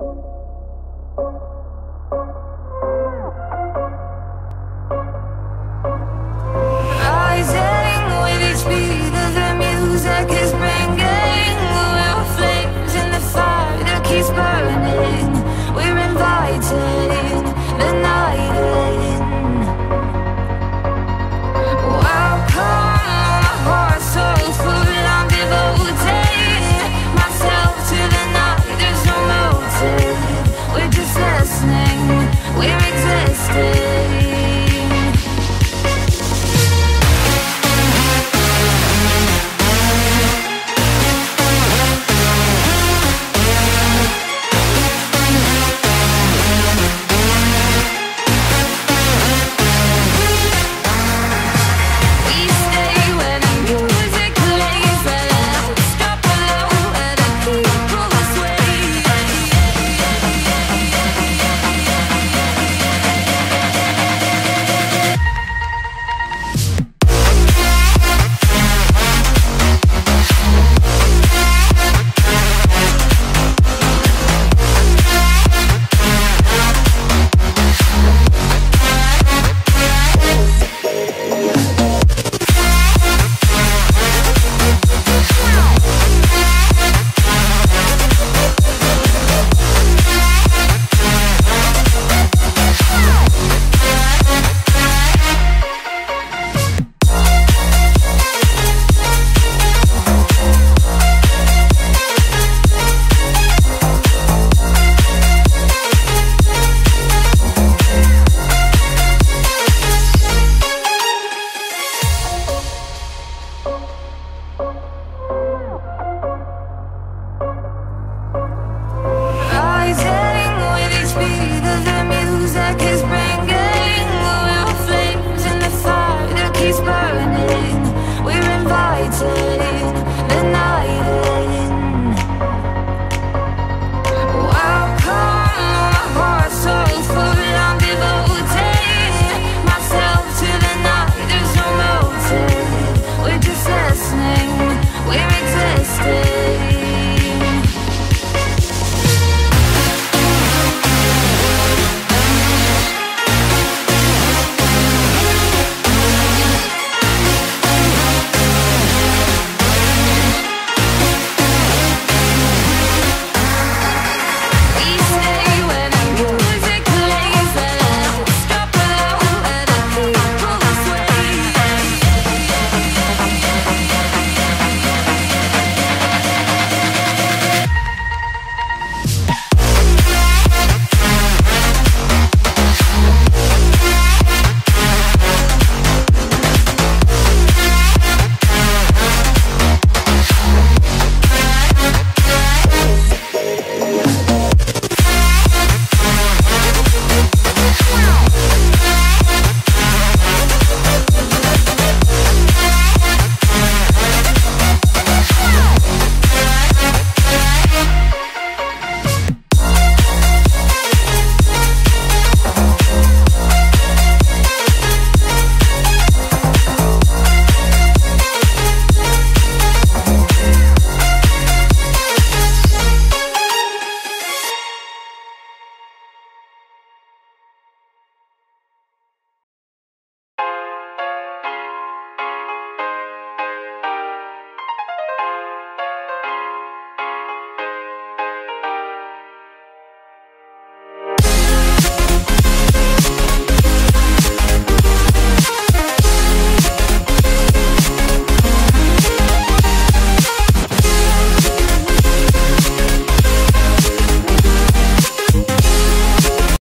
Thank you. We're existing